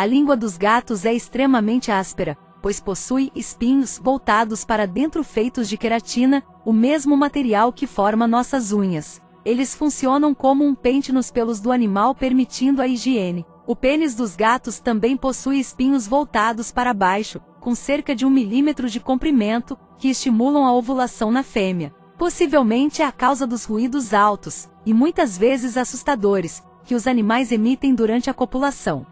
A língua dos gatos é extremamente áspera, pois possui espinhos voltados para dentro feitos de queratina, o mesmo material que forma nossas unhas. Eles funcionam como um pente nos pelos do animal permitindo a higiene. O pênis dos gatos também possui espinhos voltados para baixo, com cerca de um milímetro de comprimento, que estimulam a ovulação na fêmea. Possivelmente é a causa dos ruídos altos, e muitas vezes assustadores, que os animais emitem durante a copulação.